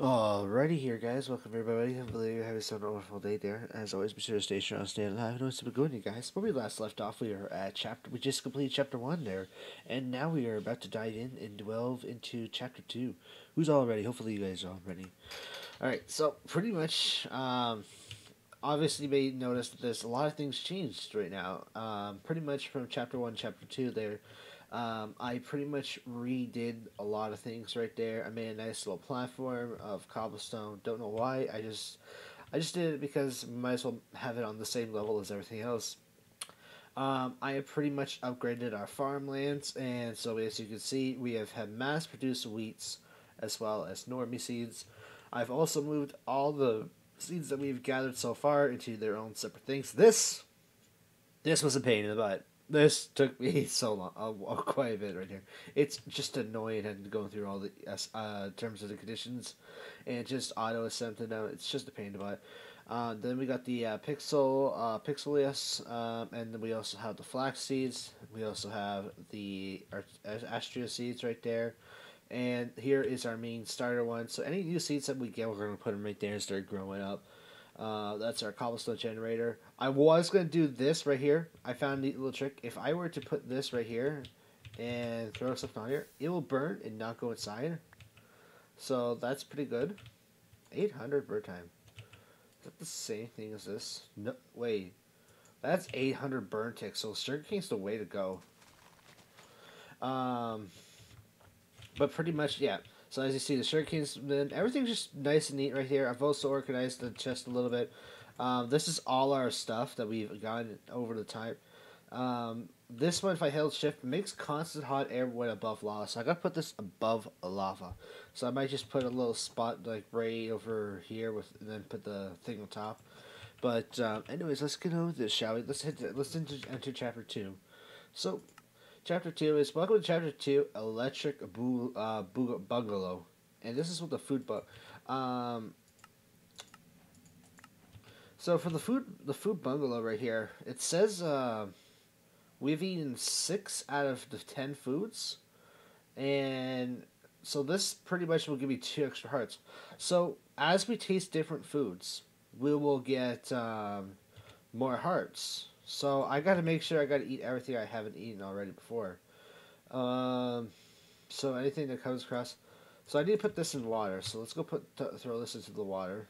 Alrighty here, guys. Welcome everybody. Hopefully you're having some wonderful day there. As always, be sure to stay strong, stay alive. Know it's been going, you guys. Where we last left off, we are at chapter. We just completed chapter one there, and now we are about to dive in and delve into chapter two. Who's all ready? Hopefully you guys are all ready. All right. So pretty much, um, obviously you may notice that there's a lot of things changed right now. Um, pretty much from chapter one, chapter two there. Um, I pretty much redid a lot of things right there. I made a nice little platform of cobblestone. Don't know why. I just, I just did it because might as well have it on the same level as everything else. Um, I have pretty much upgraded our farmlands, and so as you can see, we have had mass-produced wheats as well as normie seeds. I've also moved all the seeds that we've gathered so far into their own separate things. This, this was a pain in the butt this took me so long, quite a bit right here. It's just annoying and going through all the uh, terms of the conditions, and just auto assembling them. It's just a pain in the butt. Uh, then we got the uh, Pixel uh, Pixelius, um, and then we also have the flax seeds. We also have the Astrea seeds right there, and here is our main starter one. So any new seeds that we get, we're going to put them right there and start growing up. Uh, that's our cobblestone generator. I was going to do this right here. I found a neat little trick. If I were to put this right here and throw something on here, it will burn and not go inside. So that's pretty good. 800 burn time. Is that the same thing as this? No, wait. That's 800 burn ticks, so Sugar Cane's the way to go. Um, but pretty much, yeah. So as you see, the shurikens, then everything's just nice and neat right here. I've also organized the chest a little bit. Um, this is all our stuff that we've gotten over the time. Um, this one, if I held shift, makes constant hot air when above lava. So I gotta put this above lava. So I might just put a little spot like right over here with, and then put the thing on top. But um, anyways, let's get on with this, shall we? Let's hit. Let's enter, enter chapter two. So Chapter 2 is Welcome to Chapter 2 Electric bu- uh, bu- Bungalow. And this is what the food book. Um, so for the food the food bungalow right here, it says uh, we've eaten six out of the ten foods, and so this pretty much will give me two extra hearts. So as we taste different foods, we will get um, more hearts. So I got to make sure I got to eat everything I haven't eaten already before. Um, so anything that comes across. So I need to put this in water. So let's go put throw this into the water.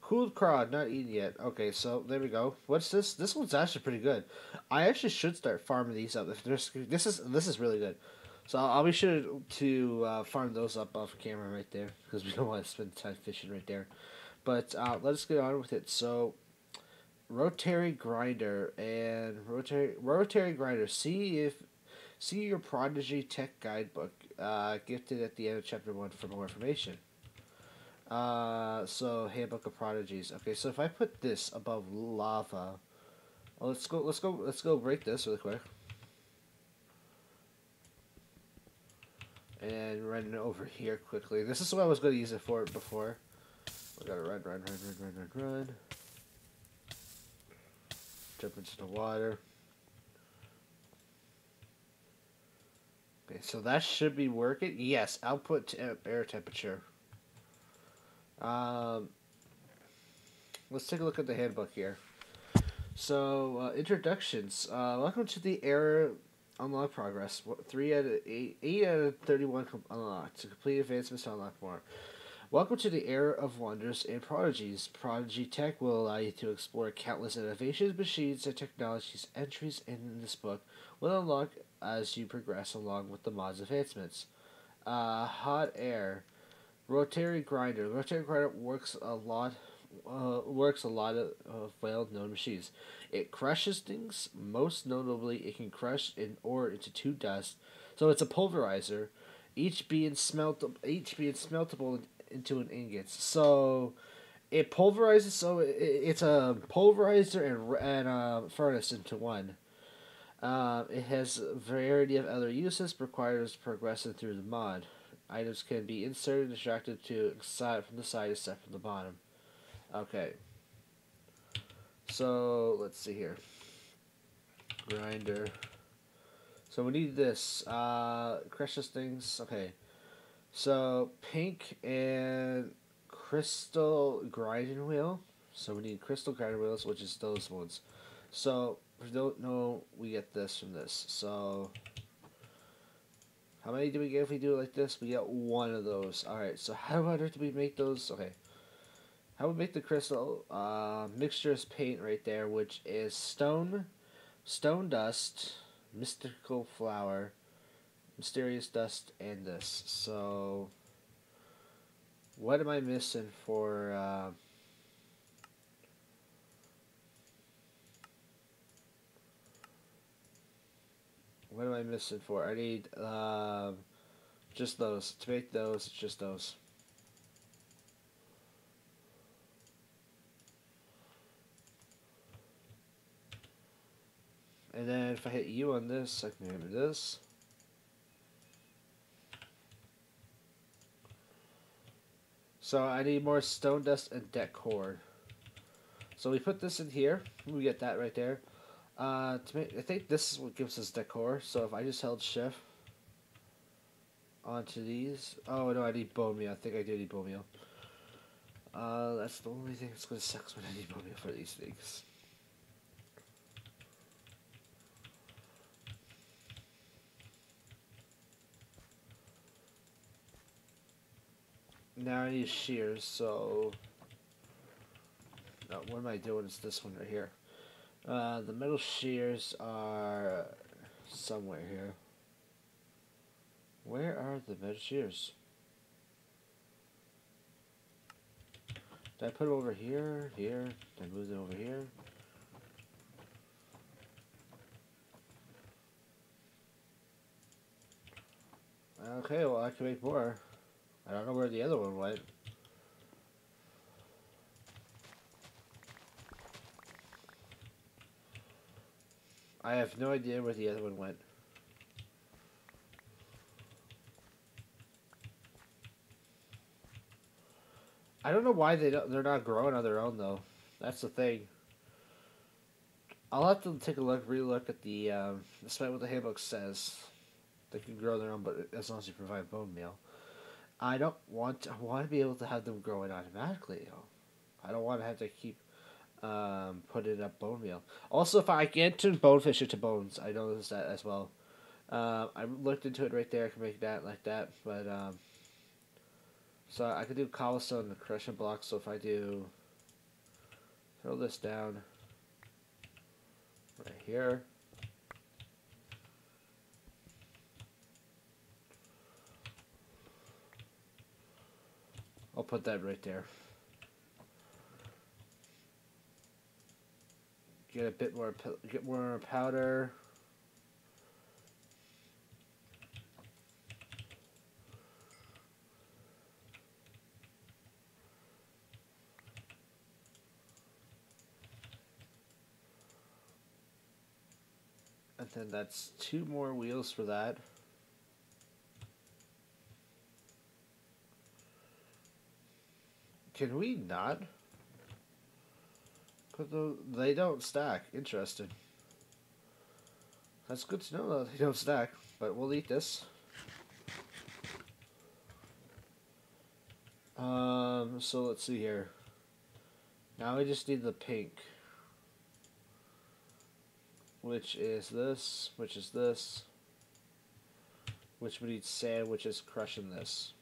Cooled crawd, not eaten yet. Okay, so there we go. What's this? This one's actually pretty good. I actually should start farming these up. If this is this is really good. So I'll be sure to uh, farm those up off camera right there because we don't want to spend time fishing right there. But uh, let's get on with it. So rotary grinder and rotary rotary grinder. See if see your prodigy tech guidebook uh, gifted at the end of chapter one for more information. Uh, so handbook of prodigies. Okay, so if I put this above lava, well, let's go. Let's go. Let's go break this really quick. And run over here quickly. This is what I was going to use it for before. We gotta run, run, run, run, run, run, run. Jump into the water. Okay, so that should be working. Yes, output temp air temperature. Um, let's take a look at the handbook here. So, uh, introductions. Uh, welcome to the era unlock progress. Three out of eight, eight out of thirty-one unlocked. To complete advancements to unlock more. Welcome to the era of wonders and prodigies. Prodigy Tech will allow you to explore countless innovations, machines, and technologies. Entries in this book will unlock as you progress along with the mod's advancements. Uh, hot air, rotary grinder. Rotary grinder works a lot. Uh, works a lot of uh, well-known machines. It crushes things. Most notably, it can crush an ore into two dust. So it's a pulverizer, each being smelt each being smeltable into an ingot. So it pulverizes. So it, it's a pulverizer and and a furnace into one. Uh, it has a variety of other uses. Requires progressing through the mod. Items can be inserted extracted to side from the side except from the bottom. Okay. So let's see here. Grinder. So we need this. Uh, precious things. Okay. So pink and crystal grinding wheel. So we need crystal grinding wheels, which is those ones. So if you don't know, we get this from this. So how many do we get if we do it like this? We get one of those. Alright, so how on earth do we make those? Okay. How would make the crystal uh, mixtures paint right there, which is stone, stone dust, mystical flower, mysterious dust, and this. So, what am I missing for? Uh, what am I missing for? I need uh, just those. To make those, just those. And then if I hit U on this, I can hit this. So I need more stone dust and decor. So we put this in here. We get that right there. Uh, to make, I think this is what gives us decor. So if I just held shift onto these. Oh no, I need bone meal. I think I do need bone meal. Uh, that's the only thing that's gonna suck when I need bone meal for these things. Now I need shears, so... No, what am I doing? It's this one right here. Uh, the metal shears are somewhere here. Where are the metal shears? Did I put it over here? Here? Did I move it over here? Okay, well I can make more. I don't know where the other one went. I have no idea where the other one went. I don't know why they don't, they're not growing on their own though. That's the thing. I'll have to take a look, relook at the, um, despite what the handbook says. They can grow their own, but as long as you provide bone meal. I don't want to, I want to be able to have them growing automatically. I don't want to have to keep um, putting up bone meal. Also, if I get to bonefish into bones, I noticed that as well. Uh, I looked into it right there. I can make that like that, but um, so I could do cobblestone and the crushing blocks. So if I do throw this down right here. I'll put that right there. Get a bit more, get more powder. And then that's two more wheels for that. Can we not? But the, they don't stack. Interesting. That's good to know that they don't stack. But we'll eat this. Um, so let's see here. Now we just need the pink. Which is this, which is this. Which we need sand, which is crushing this.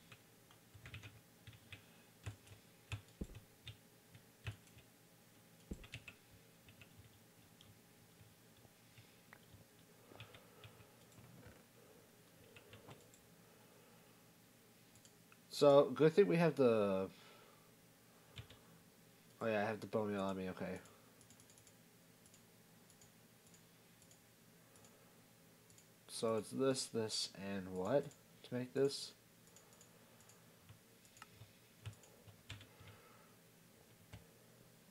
So, good thing we have the... Oh yeah, I have the bone meal on me, okay. So it's this, this, and what to make this?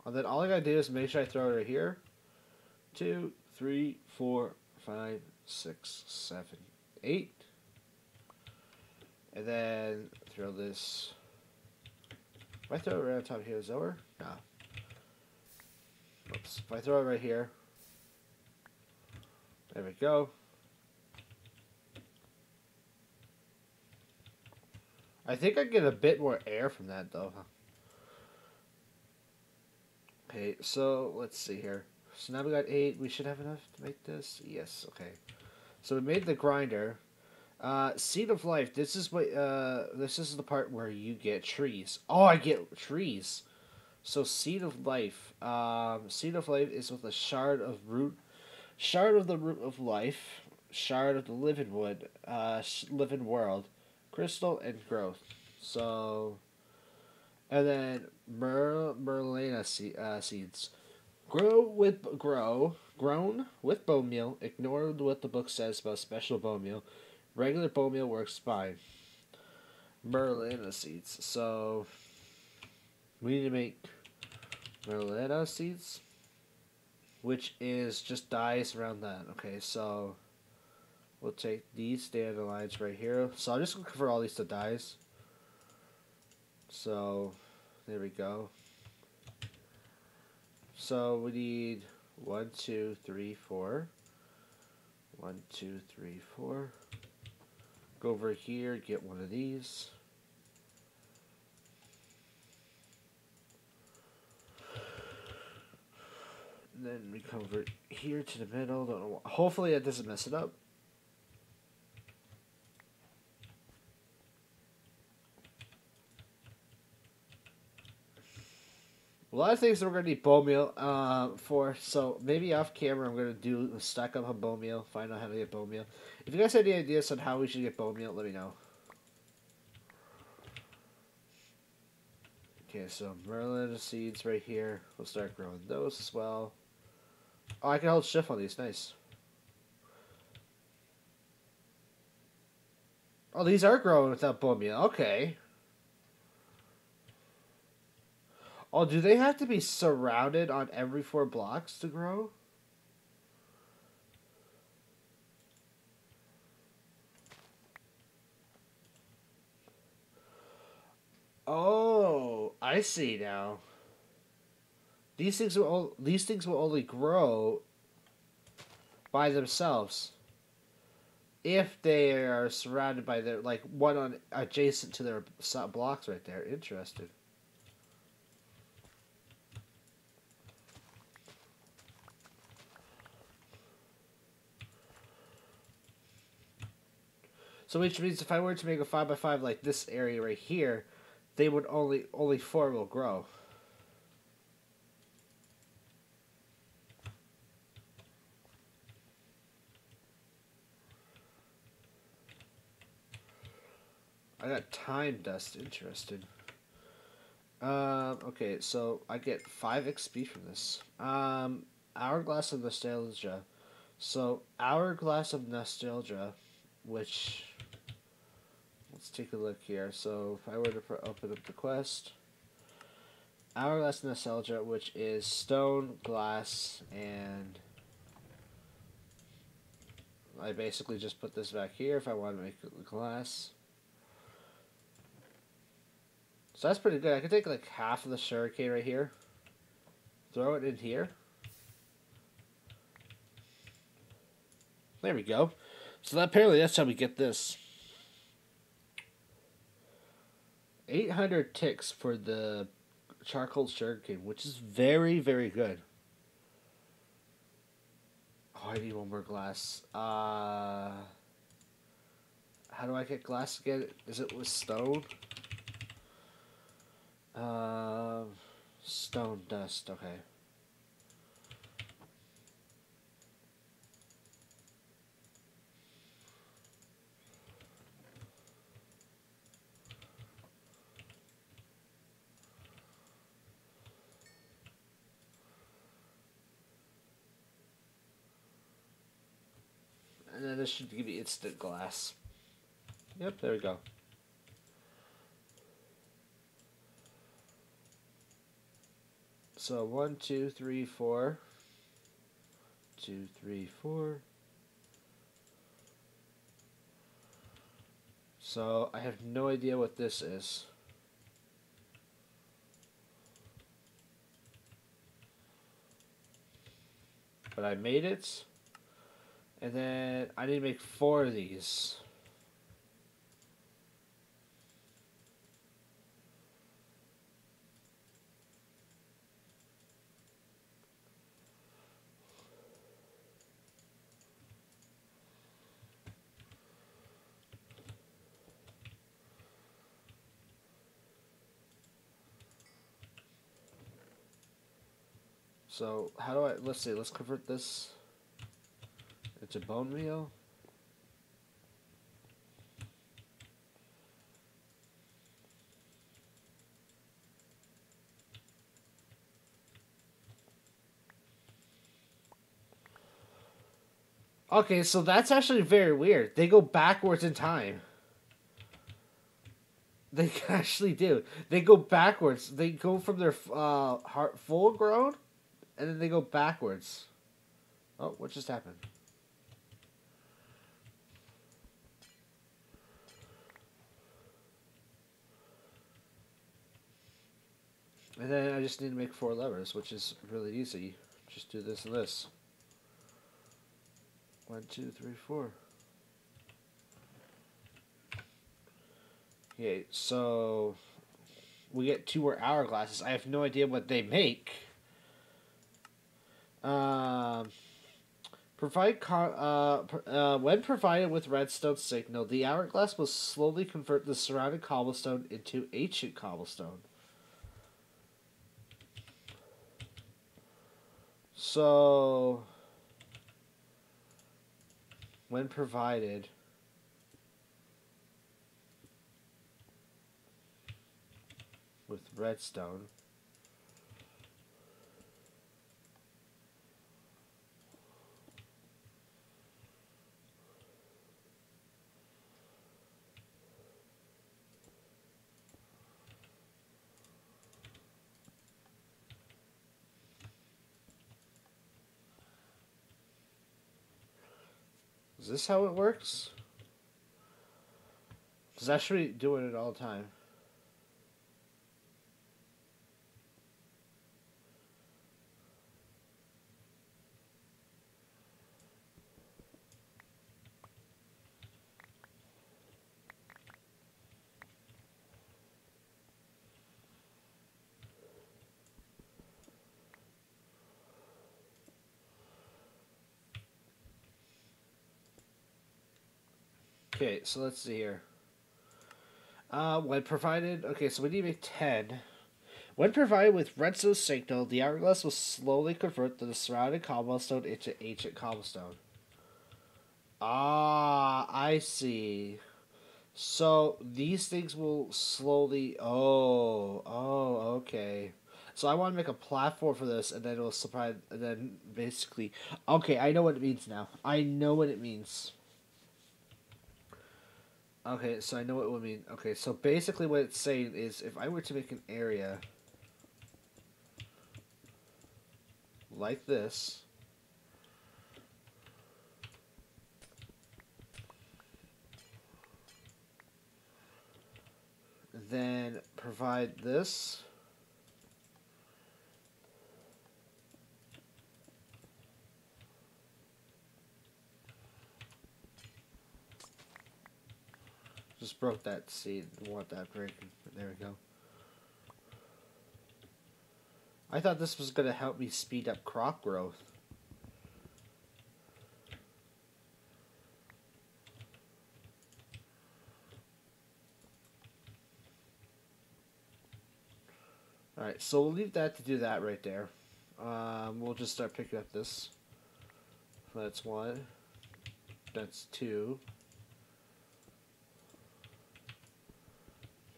And then all I gotta do is make sure I throw it right here. Two, three, four, five, six, seven, eight. And then throw this. If I throw it right on top here, is that over. No. Oops. If I throw it right here. There we go. I think I get a bit more air from that though. Okay, so let's see here. So now we got eight. We should have enough to make this. Yes, okay. So we made the grinder. Uh, seed of life. This is what. Uh, this is the part where you get trees. Oh, I get trees. So seed of life. Um, seed of life is with a shard of root, shard of the root of life, shard of the living wood, uh, living world, crystal and growth. So, and then mer merlina se- uh, seeds. Grow with grow grown with bone meal. Ignore what the book says about special bone meal. Regular bone meal works fine. Merlina seeds. So we need to make Merlina seeds, which is just dyes around that. Okay, so we'll take these dandelions right here. So I'm just looking for all these to dyes. So there we go. So we need one, two, three, four. One, two, three, four. Go over here, get one of these. And then we come over here to the middle. Don't know. Hopefully that doesn't mess it up. A lot of things we're gonna need bone meal uh, for. So maybe off camera, I'm gonna do stack up a bone meal, find out how to get bone meal. If you guys have any ideas on how we should get bone meal, let me know. Okay, so Merlin seeds right here. We'll start growing those as well. Oh, I can hold shift on these. Nice. Oh, these are growing without bone meal. Okay. Oh, do they have to be surrounded on every four blocks to grow? Oh, I see now. These things will these things will only grow by themselves if they are surrounded by their like one on adjacent to their blocks right there. Interesting. So which means if I were to make a five by five like this area right here, they would only only four will grow. I got time dust. Interesting. Um, okay, so I get 5 XP from this. Um, Hourglass of Nostalgia. So, Hourglass of Nostalgia, which let's take a look here. So if I were to open up the quest, Hourglass Nostalgia, which is stone, glass, and I basically just put this back here if I want to make it glass. So that's pretty good. I could take like half of the sugarcane right here, throw it in here. There we go. So that, apparently that's how we get this. 800 ticks for the charcoal sugarcane, which is very, very good. Oh, I need one more glass. Uh, how do I get glass again? Is it with stone? Uh, stone dust, okay. And then this should give you instant glass. Yep, there we go. So one, two, three, four. Two, three, four. So I have no idea what this is. But I made it. And then I need to make four of these. So how do I, let's see, let's convert this into bone meal. Okay, so that's actually very weird. They go backwards in time. They actually do. They go backwards. They go from their uh, heart full grown, and then they go backwards. Oh, what just happened? And then I just need to make four levers, which is really easy. Just do this and this. One, two, three, four. Okay, so we get two more hourglasses. I have no idea what they make. Um, provide uh, uh, when provided with redstone signal, the hourglass will slowly convert the surrounding cobblestone into ancient cobblestone. So when provided with redstone Is this how it works? Because I should be doing it all the time. Okay, so let's see here. Uh, when provided, okay, so we need to make 10. When provided with redstone signal, the hourglass will slowly convert the surrounding cobblestone into ancient cobblestone. Ah, I see. So these things will slowly. Oh, oh, okay. So I want to make a platform for this, and then it'll supply. And then basically, okay, I know what it means now. I know what it means. Okay, so I know what it would mean. Okay, so basically what it's saying is if I were to make an area like this, then provide this Just broke that seed. Want that breaking. There we go. I thought this was going to help me speed up crop growth. Alright, so we'll leave that to do that right there. Um, we'll just start picking up this. That's one. That's two.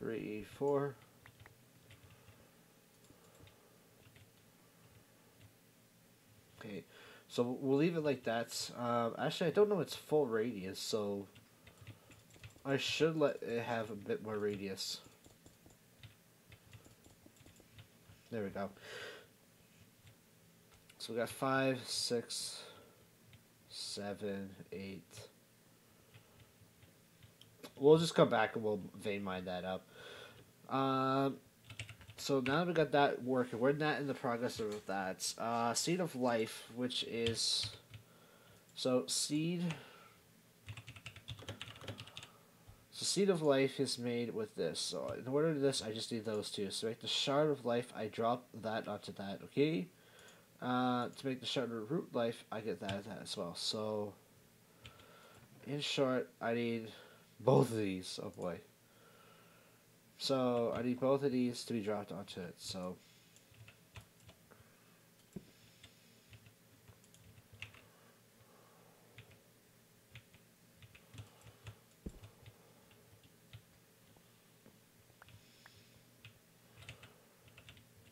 Three, four. Okay, so we'll leave it like that. Um, actually, I don't know its full radius, so I should let it have a bit more radius. There we go. So we got five, six, seven, eight. We'll just come back and we'll vein mine that up. Um, so now we got that working, we're not in the progress of that. Uh, Seed of Life, which is so seed. So Seed of Life is made with this. So in order to this, I just need those two. So make the Shard of Life, I drop that onto that. Okay. Uh, to make the Shard of Root Life, I get that, that as well. So in short, I need both of these. Oh boy. So I need both of these to be dropped onto it. So.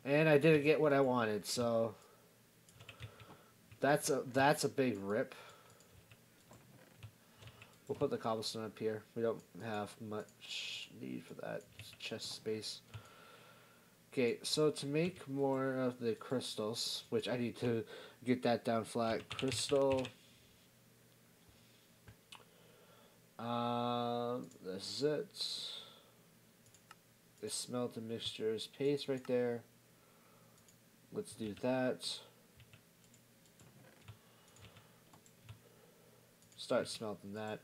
And I didn't get what I wanted, so that's a that's a big rip. We'll put the cobblestone up here. We don't have much need for that chest space. Okay, so to make more of the crystals, which I need to get that down flat, crystal. Uh, this is it. This smelted mixtures paste right there. Let's do that. Start smelting that.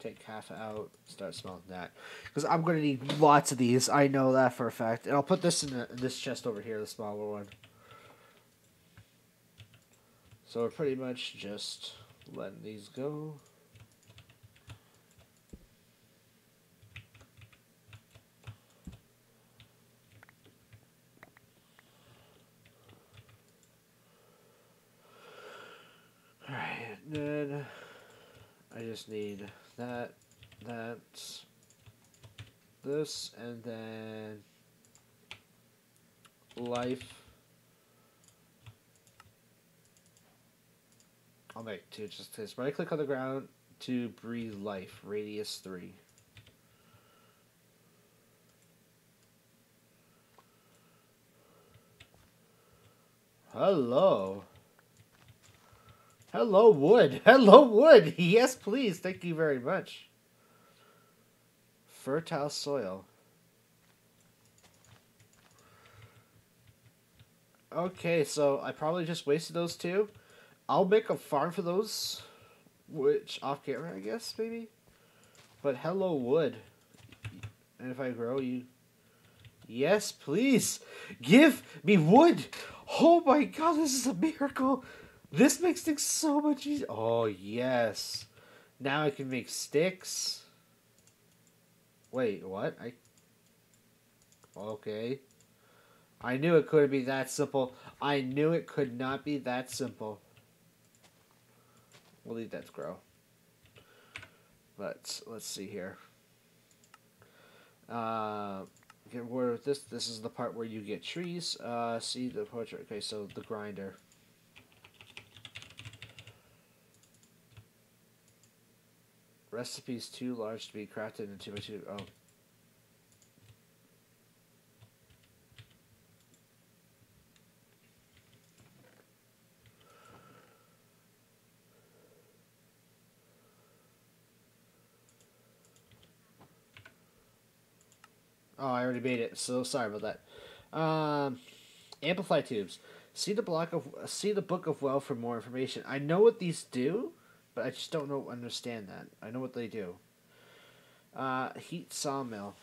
Take half out. Start smelting that. Because I'm going to need lots of these. I know that for a fact. And I'll put this in, the, in this chest over here, the smaller one. So we're pretty much just letting these go. Alright, then I just need that, that, this, and then life. I'll make two just this. Right click on the ground to breathe life, radius 3. Hello. Hello, wood. Hello, wood. Yes, please. Thank you very much. Fertile soil. Okay, so I probably just wasted those two. I'll make a farm for those, which off camera, I guess, maybe. But hello, wood. And if I grow you... Yes, please. Give me wood. Oh my god, this is a miracle. This makes things so much easier. Oh, yes. Now I can make sticks. Wait, what? I... Okay. I knew it couldn't be that simple. I knew it could not be that simple. We'll leave that grow. But let's see here. Uh, get where this this is the part where you get trees. Uh, see the portrait. Okay, so the grinder. Recipes too large to be crafted in two by two. Oh. Oh, I already made it. So sorry about that. Um, amplify tubes. See the block of see the book of well for more information. I know what these do, but I just don't know understand that. I know what they do. Uh, heat sawmill.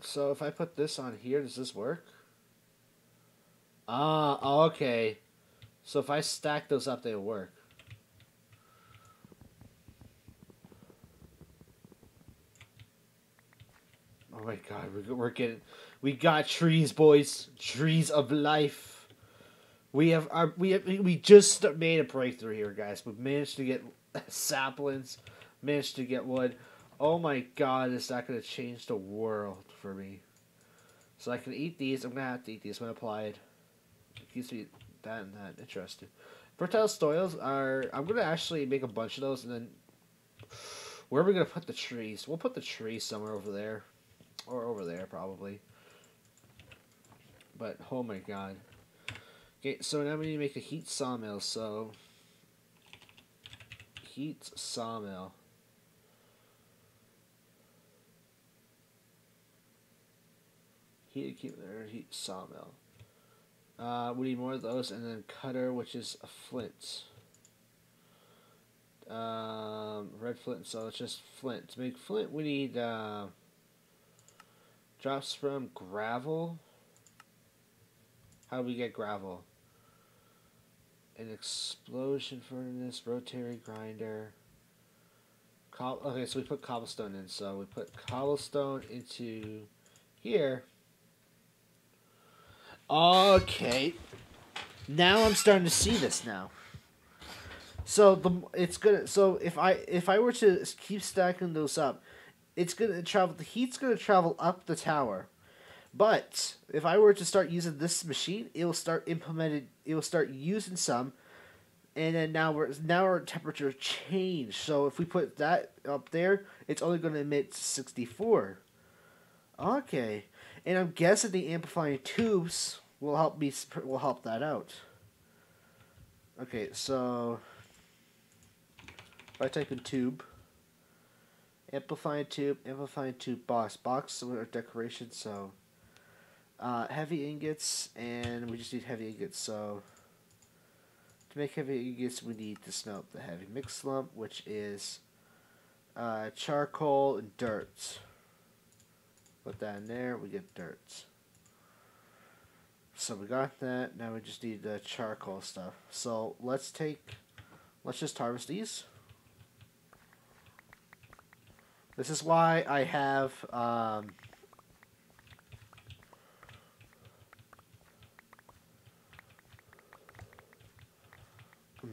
So if I put this on here, does this work? Ah, okay. So if I stack those up, they'll work. Oh my god, we're, we're getting, we got trees, boys, trees of life. We have our we have, we just made a breakthrough here, guys. We've managed to get saplings, managed to get wood. Oh my god, is that gonna change the world for me? So I can eat these. I'm gonna have to eat these when applied. It keeps me that and that interesting. Fertile soils are. I'm gonna actually make a bunch of those, and then where are we gonna put the trees? We'll put the trees somewhere over there. Or over there, probably. But, oh my god. Okay, so now we need to make a heat sawmill, so... Heat sawmill. Heat accumulator, heat sawmill. Uh, we need more of those, and then cutter, which is a flint. Um, red flint, so it's just flint. To make flint, we need, uh, Drops from gravel. How do we get gravel? An explosion furnace, rotary grinder. Co okay, so we put cobblestone in. So we put cobblestone into here. Okay. Now I'm starting to see this now. So the it's gonna so if I if I were to keep stacking those up, it's gonna travel. The heat's gonna travel up the tower. But if I were to start using this machine, it will start implemented. Will start using some, and then now we're now our temperature changed. So if we put that up there, it's only going to emit sixty four. Okay, and I'm guessing the amplifying tubes will help me will help that out. Okay, so if I type in tube, amplifying tube, amplifying tube box, box with decoration. So uh, heavy ingots, and we just need heavy ingots. So to make heavy ingots, we need to smelt the heavy mix lump, which is uh, charcoal and dirt. Put that in there, we get dirt. So we got that, now we just need the charcoal stuff. So let's take, let's just harvest these. This is why I have, um,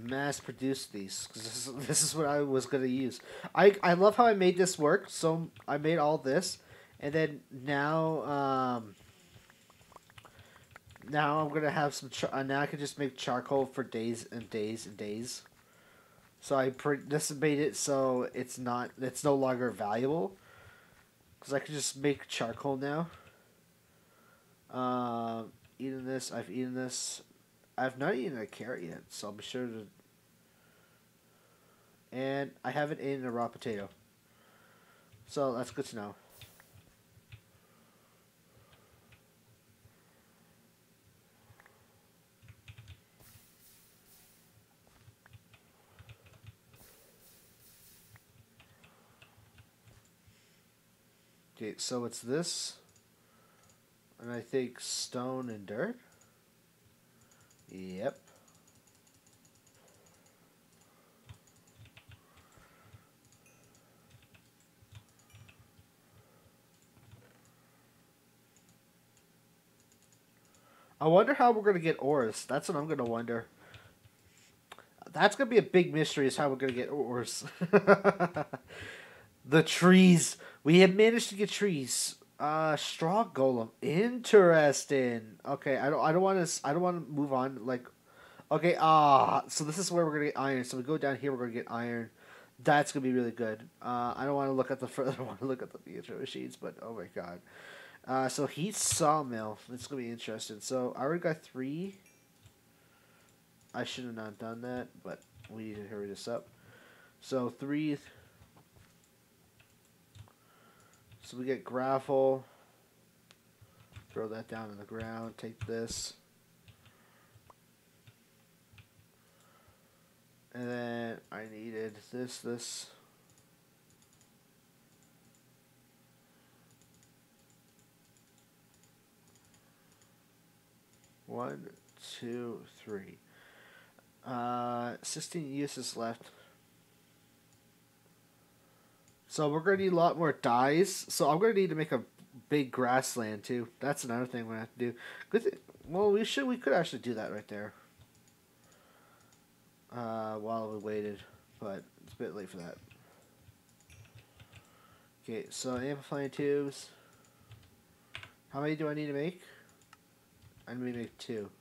mass produce these because this is, this is what I was gonna use. I I love how I made this work. So I made all this, and then now um. Now I'm gonna have some. Uh, now I can just make charcoal for days and days and days. So I pre- this made it so it's not. It's no longer valuable. Cause I can just make charcoal now. Um, uh, eating this. I've eaten this. I've not eaten a carrot yet, so I'll be sure to. And I haven't eaten a raw potato. So that's good to know. Okay, so it's this, and I think stone and dirt. Yep. I wonder how we're gonna get ores. That's what I'm gonna wonder. That's gonna be a big mystery is how we're gonna get ores. the trees. We have managed to get trees. Uh, straw golem. Interesting. Okay, I don't. I don't want to. I don't want to move on. Like, okay. Ah, so this is where we're gonna get iron. So we go down here. We're gonna get iron. That's gonna be really good. Uh, I don't want to look at the. I don't want to look at the intro machines, but oh my god. Uh, so heat sawmill. It's gonna be interesting. So I already got three. I should have not done that, but we need to hurry this up. So three So we get gravel. Throw that down in the ground. Take this. And then I needed this, this. One, two, three. Uh, 16 uses left. So we're gonna need a lot more dyes. So I'm gonna need to make a big grassland too. That's another thing we're gonna have to do. Good. Th- well, we should. We could actually do that right there. Uh, while we waited, but it's a bit late for that. Okay, so amplifying tubes. How many do I need to make? I need to make two.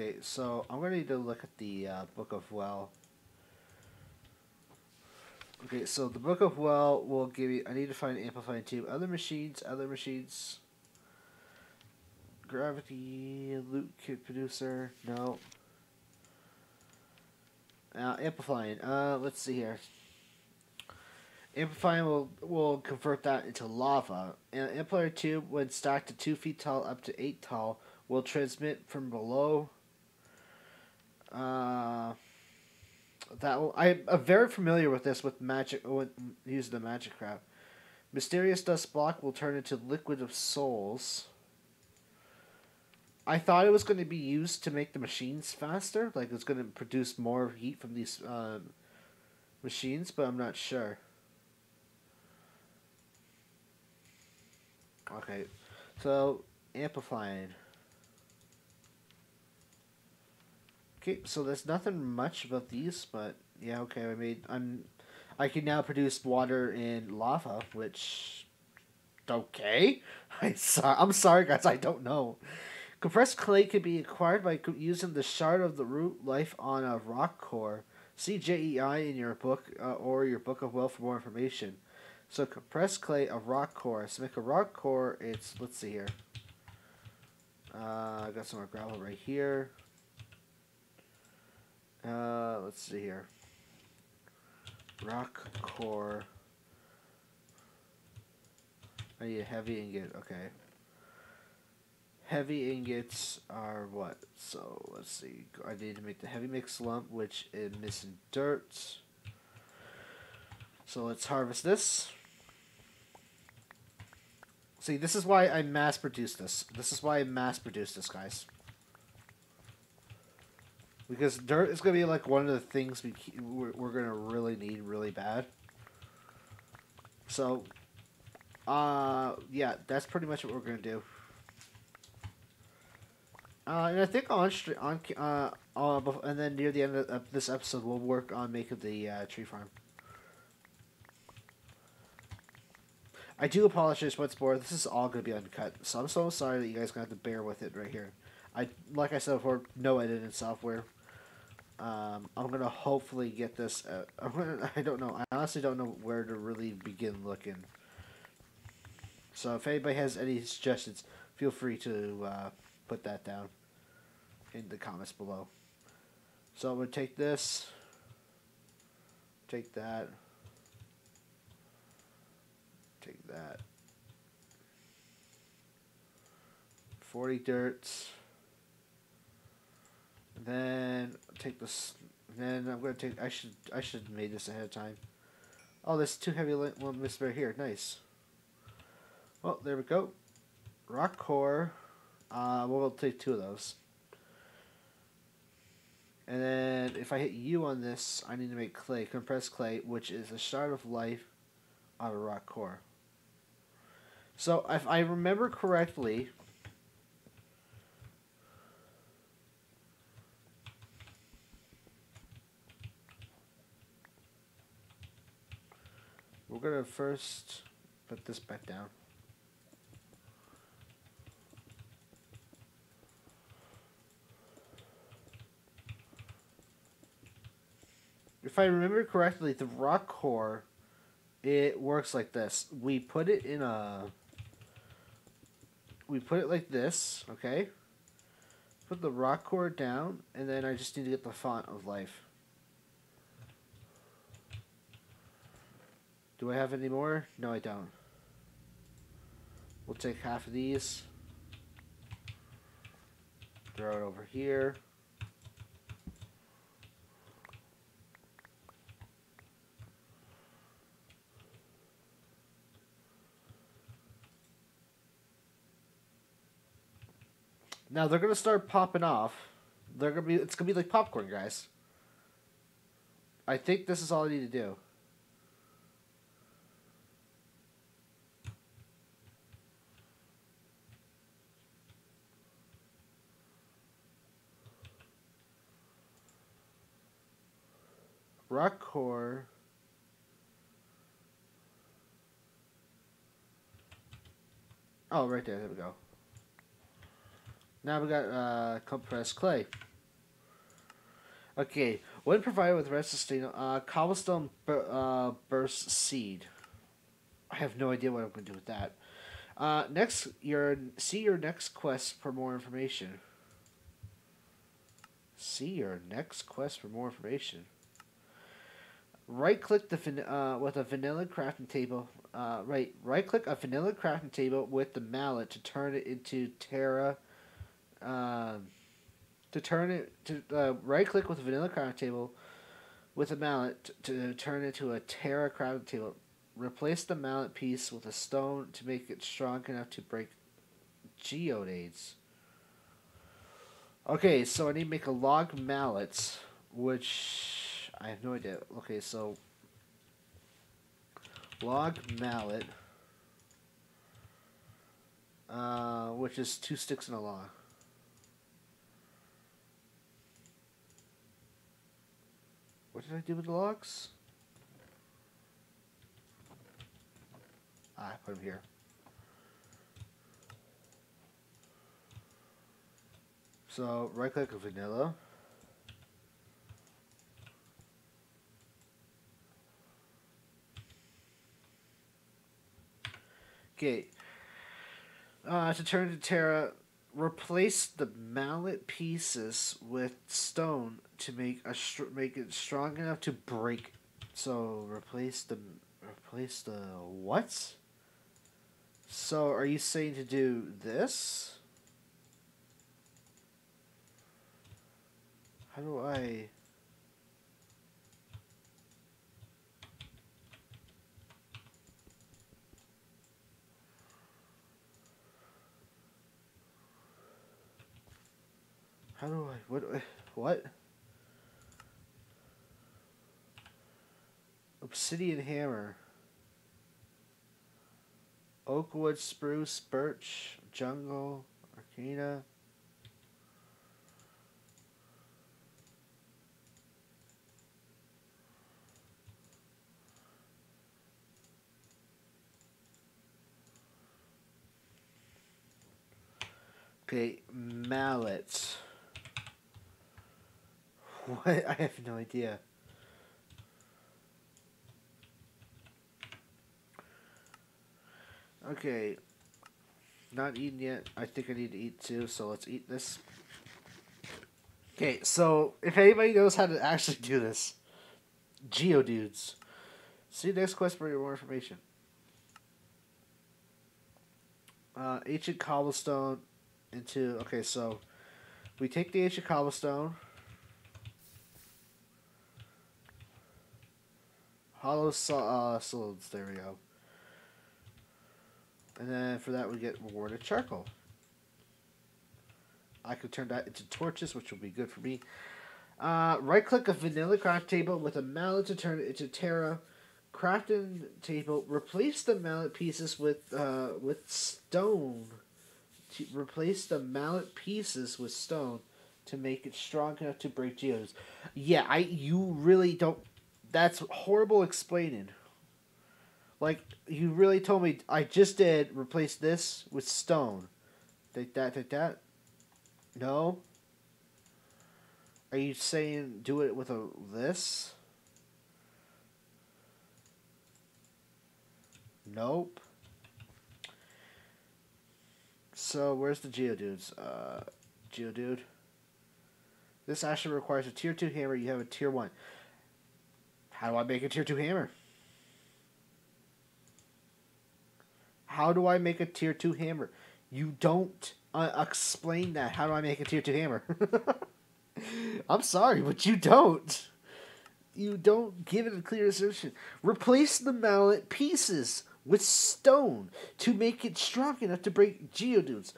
Okay, so I'm going to need to look at the uh, Book of Well. Okay, so the Book of Well will give you. I need to find amplifying tube. Other machines, other machines. Gravity, loot kit producer, no. Uh, amplifying, uh, let's see here. Amplifying will, will convert that into lava. And amplifier tube, when stacked to 2 feet tall up to 8 tall, will transmit from below uh, that I, am very familiar with this with magic with using the magic crap. Mysterious dust block will turn into liquid of souls. I thought it was going to be used to make the machines faster, like it's going to produce more heat from these um, machines, but I'm not sure. Okay, so amplifying. Okay, so there's nothing much about these, but yeah, okay, I made I'm I can now produce water in lava, which okay. I so, I'm sorry guys, I don't know. Compressed clay can be acquired by using the shard of the root life on a rock core. See JEI in your book uh, or your book of wealth for more information. So compressed clay, a rock core. So make a rock core. It's let's see here. Uh, I got some more gravel right here. Uh, let's see here. Rock core. I need a heavy ingot. Okay. Heavy ingots are what? So let's see. I need to make the heavy mix lump, which is missing dirt. So let's harvest this. See, this is why I mass produced this. This is why I mass produced this, guys. Because dirt is going to be like one of the things we we're, we're going to really need really bad. So, uh, yeah, that's pretty much what we're going to do. Uh, and I think on on uh, uh, and then near the end of this episode, we'll work on making the uh, tree farm. I do apologize once more. This is all going to be uncut, so I'm so sorry that you guys have to bear with it right here. I like I said before, no editing software. Um, I'm gonna hopefully get this. Uh, gonna, I don't know. I honestly don't know where to really begin looking. So if anybody has any suggestions, feel free to uh, put that down in the comments below. So I'm gonna take this, take that. Take that. 40 dirts. Then take this. Then I'm gonna take. I should. I should have made this ahead of time. Oh, there's two heavy one missed right here. Nice. Well, there we go. Rock core. Uh, we'll take two of those. And then if I hit U on this, I need to make clay, compressed clay, which is a shard of life on a rock core. So if I remember correctly, we're going to first put this back down. If I remember correctly, the rock core, it works like this. We put it in a we put it like this, okay? Put the rock core down, and then I just need to get the font of life. Do I have any more? No, I don't. We'll take half of these. Throw it over here. Now they're gonna start popping off. They're gonna be. It's gonna be like popcorn, guys. I think this is all I need to do. Rock core. Oh, right there. There we go. Now we got uh, compressed clay. Okay, when provided with red sustain, uh, cobblestone bur uh, burst seed. I have no idea what I'm going to do with that. Uh, next, your see your next quest for more information. See your next quest for more information. Right click the uh, with a vanilla crafting table. Uh, right right click a vanilla crafting table with the mallet to turn it into Terra um, to turn it to uh, right click with the vanilla crafting table with a mallet to, to turn it to a Terra crafting table. Replace the mallet piece with a stone to make it strong enough to break geodes. Okay, so I need to make a log mallet, which I have no idea. Okay, so log mallet, uh, which is two sticks and a log. What did I do with the logs? Ah, I put them here. So right click vanilla. Okay. Uh, to turn to Terra, replace the mallet pieces with stone to make a make it strong enough to break. So replace the replace the what? So are you saying to do this? How do I? How do I? What? What? Obsidian hammer. Oakwood, spruce, birch, jungle, arcana. Okay, mallet. What? I have no idea. Okay. Not eaten yet. I think I need to eat too, so let's eat this. Okay, so if anybody knows how to actually do this, Geodudes. See you next quest for your more information. Uh, ancient cobblestone into okay, so we take the ancient cobblestone. Hollow uh, solids, there we go. And then for that we get rewarded charcoal. I could turn that into torches, which will be good for me. Uh, right click a vanilla craft table with a mallet to turn it into Terra. Crafting table. Replace the mallet pieces with uh, with stone. To replace the mallet pieces with stone to make it strong enough to break geodes. Yeah, I you really don't. That's horrible explaining. Like you really told me I just did replace this with stone. Take that, take that. No. Are you saying do it with a this? Nope. So where's the Geodudes? Uh, Geodude. This actually requires a tier two hammer. You have a tier one. How do I make a tier two hammer? How do I make a tier 2 hammer? You don't uh, explain that. How do I make a tier 2 hammer? I'm sorry, but you don't. You don't give it a clear assertion. Replace the mallet pieces with stone to make it strong enough to break geodudes.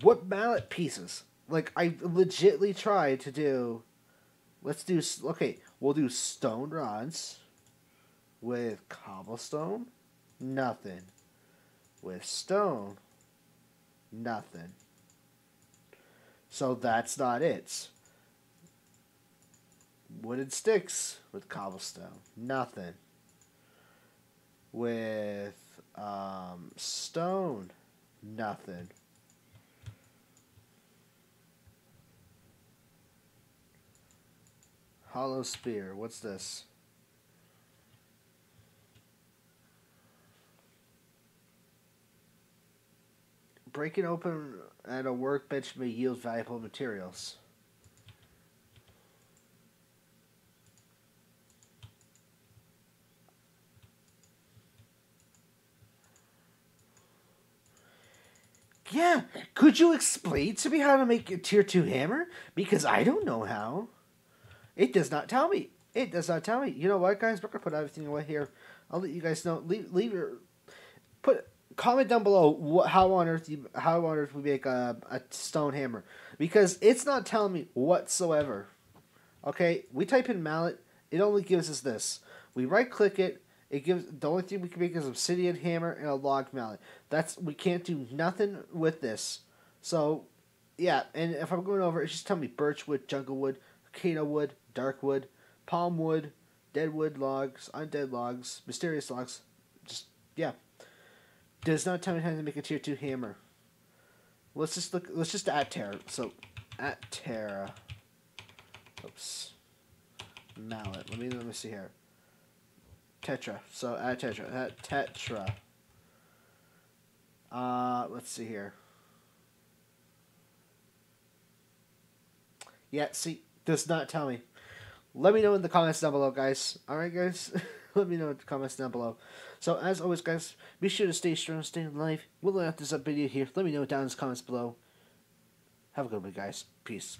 What mallet pieces? Like, I legitly tried to do. Let's do. Okay, we'll do stone rods with cobblestone. Nothing with stone, nothing. So that's not it. Wooden sticks with cobblestone, nothing. With um, stone, nothing. Hollow spear, what's this? breaking open at a workbench may yield valuable materials. Yeah, could you explain to me how to make a tier 2 hammer? Because I don't know how. It does not tell me. It does not tell me. You know what, guys? We're to put everything away here. I'll let you guys know. Leave, leave your. Put comment down below what, how on earth you how on earth we make a, a stone hammer because it's not telling me whatsoever. Okay, we type in mallet, it only gives us this. We right click it, It gives the only thing we can make is obsidian hammer and a log mallet. That's we can't do nothing with this. So, yeah, and if I'm going over, it's just tell me birch wood, jungle wood, cicada wood, dark wood, palm wood, dead wood logs, undead logs, mysterious logs. Just yeah. Does not tell me how to make a tier two hammer. Let's just look. Let's just add Terra. So, at Terra. Oops. Mallet. Let me let me see here. Tetra. So add Tetra. Add Tetra. Uh, let's see here. Yeah, see, does not tell me. Let me know in the comments down below, guys. Alright, guys? Let me know in the comments down below. So, as always, guys, be sure to stay strong, stay alive. We'll end this up video here. Let me know down in the comments below. Have a good one, guys. Peace.